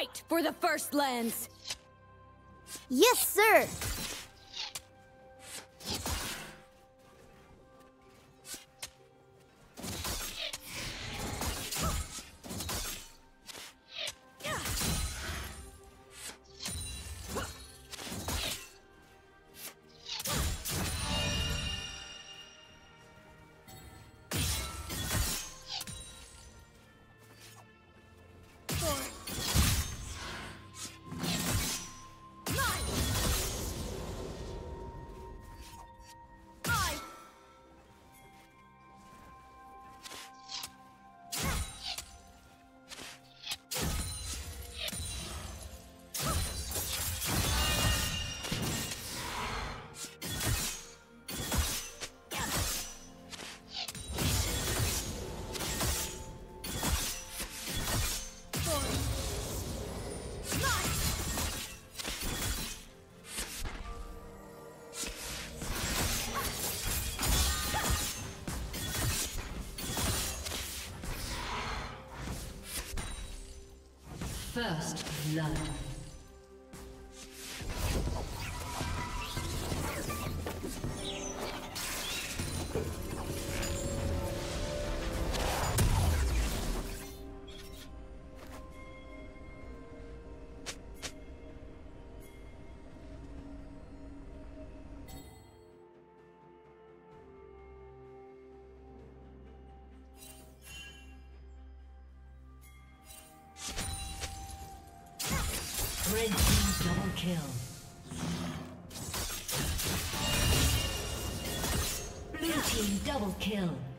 Fight for the First Lands! Yes, sir! First blood. Red team double kill. Blue team double kill.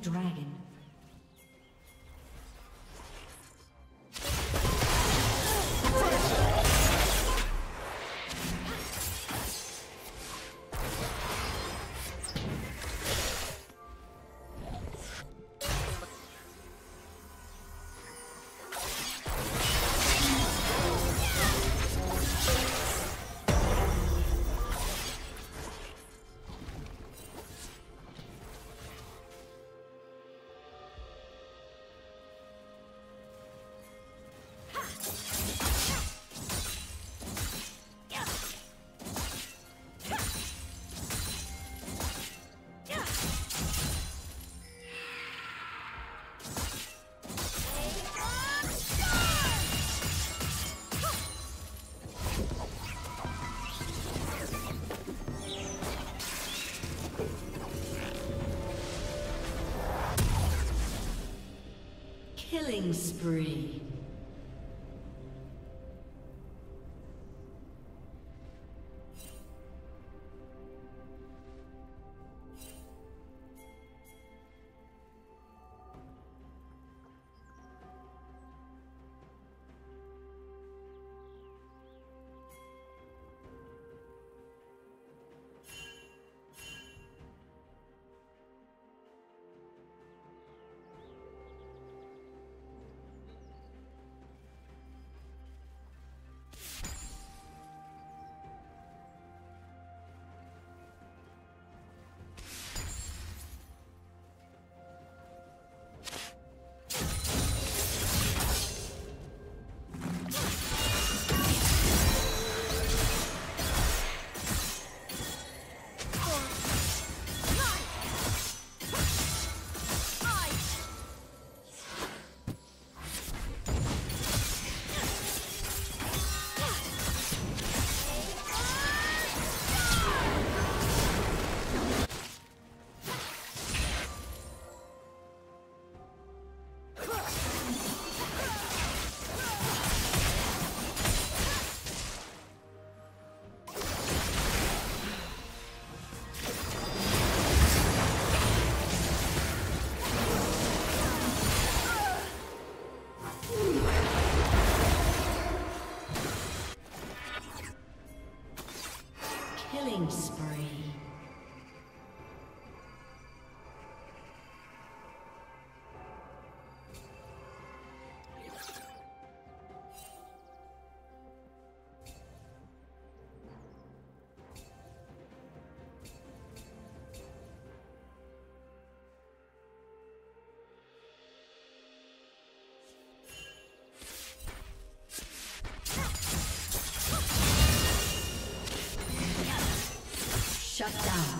Dragon. Killing spree. Shut down.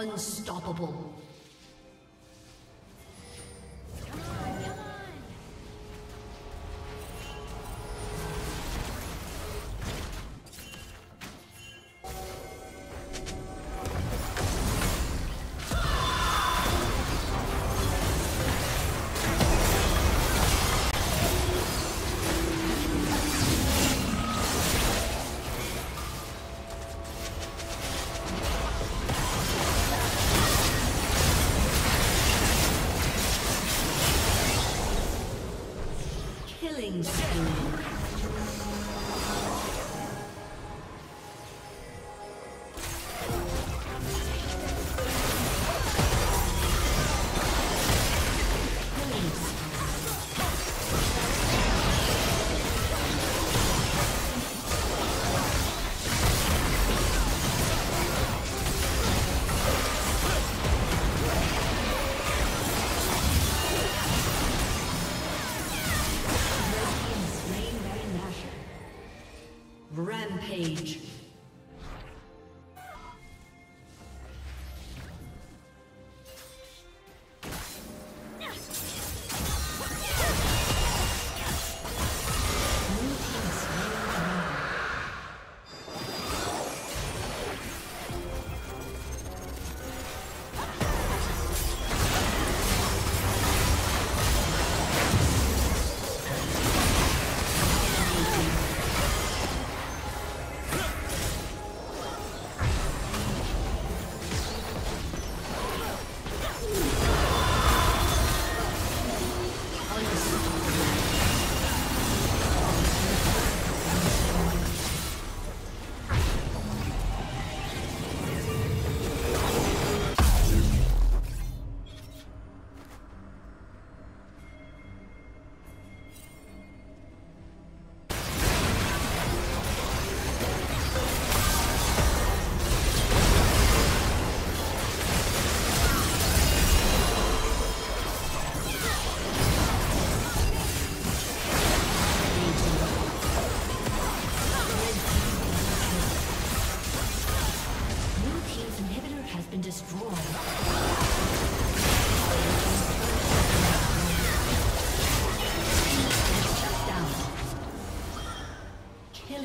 Unstoppable.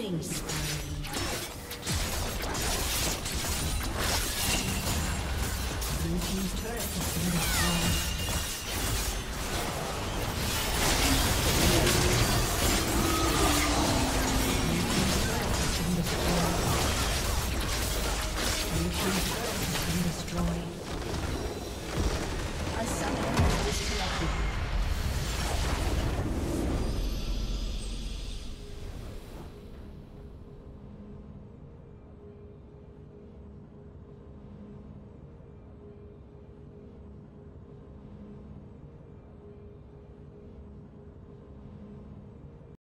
Killing spree.